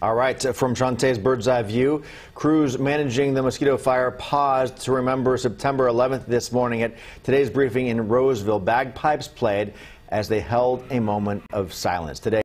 All right, uh, from Shantae's bird's eye view, crews managing the mosquito fire paused to remember September 11th this morning at today's briefing in Roseville. Bagpipes played as they held a moment of silence. Today,